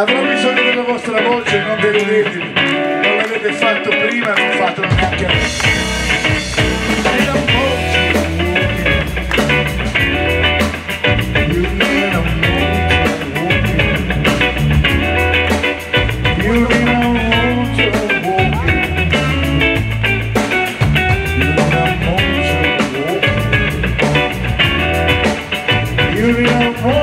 avrò bisogno della vostra voce, non deludetevi, non l'avete fatto prima, non fatelo neanche adesso. You're in a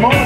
more.